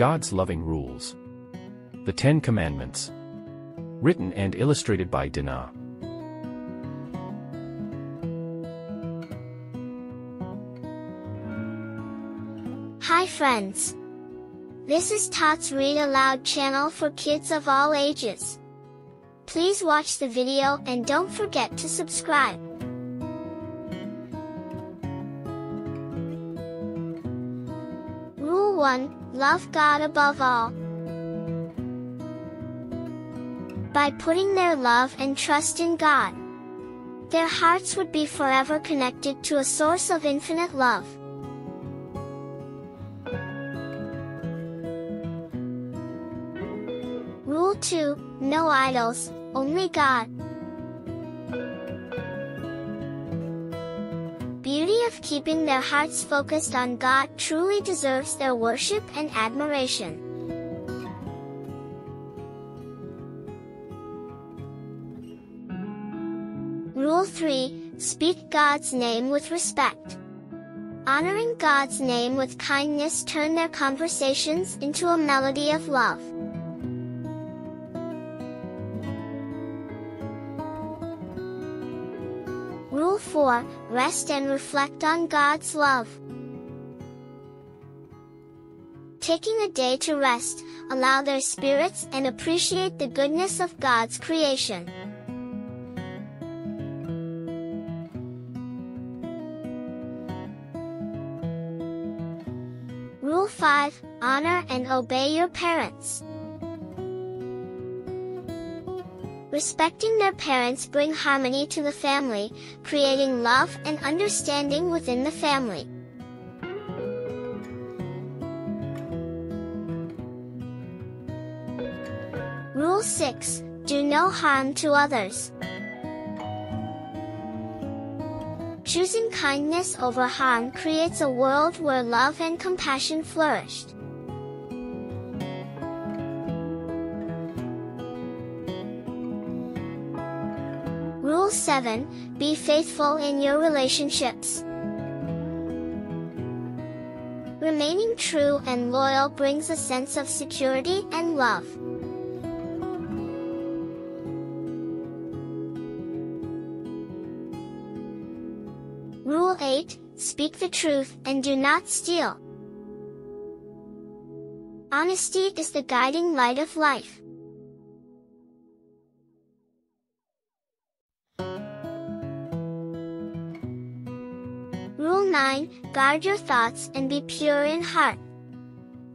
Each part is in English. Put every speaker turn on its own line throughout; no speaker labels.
God's Loving Rules. The Ten Commandments. Written and illustrated by Dana.
Hi friends. This is Tots Read Aloud channel for kids of all ages. Please watch the video and don't forget to subscribe. Rule 1, Love God above all. By putting their love and trust in God, their hearts would be forever connected to a source of infinite love. Rule 2, No idols, only God. The beauty of keeping their hearts focused on God truly deserves their worship and admiration. Rule 3, Speak God's name with respect. Honoring God's name with kindness turn their conversations into a melody of love. Rule 4, Rest and reflect on God's love. Taking a day to rest, allow their spirits and appreciate the goodness of God's creation. Rule 5, Honor and obey your parents. Respecting their parents bring harmony to the family, creating love and understanding within the family. Rule 6, Do no harm to others. Choosing kindness over harm creates a world where love and compassion flourished. Rule 7, Be faithful in your relationships. Remaining true and loyal brings a sense of security and love. Rule 8, Speak the truth and do not steal. Honesty is the guiding light of life. Rule 9, Guard your thoughts and be pure in heart.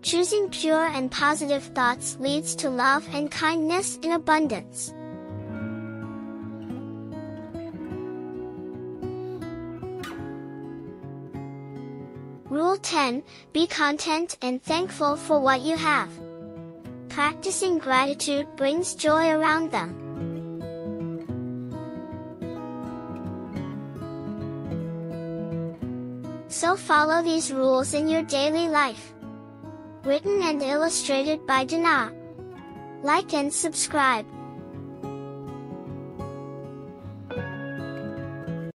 Choosing pure and positive thoughts leads to love and kindness in abundance. Rule 10, Be content and thankful for what you have. Practicing gratitude brings joy around them. So follow these rules in your daily life. Written and illustrated by Dana. Like and subscribe.